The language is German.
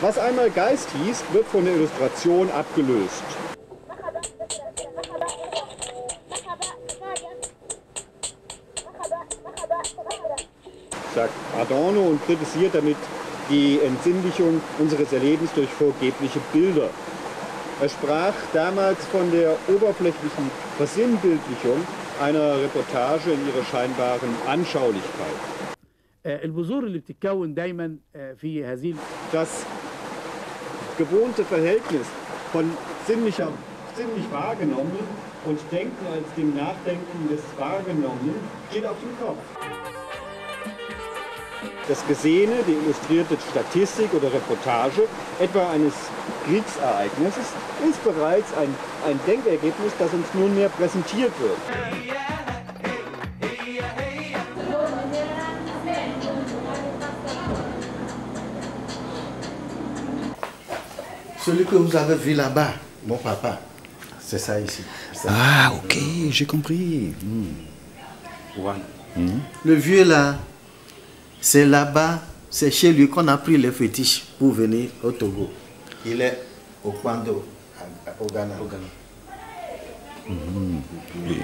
Was einmal Geist hieß, wird von der Illustration abgelöst. sagt Adorno und kritisiert damit die Entsinnlichung unseres Erlebens durch vorgebliche Bilder. Er sprach damals von der oberflächlichen Versinnbildlichung einer Reportage in ihrer scheinbaren Anschaulichkeit. آه، gewohnte Verhältnis von sinnlicher, sinnlich wahrgenommen und Denken als dem Nachdenken des Wahrgenommenen steht auf dem Kopf. Das Gesehene, die illustrierte Statistik oder Reportage etwa eines Kriegsereignisses, ist bereits ein, ein Denkergebnis, das uns nunmehr präsentiert wird. Celui que vous avez vu là-bas, mon papa, c'est ça ici. Ça. Ah, ok, j'ai compris. Voilà. Le vieux là, c'est là-bas, c'est chez lui qu'on a pris les fétiches pour venir au Togo. Il est au Kwando, au Ghana. Et